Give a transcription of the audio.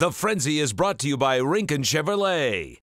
The Frenzy is brought to you by Rinkin Chevrolet.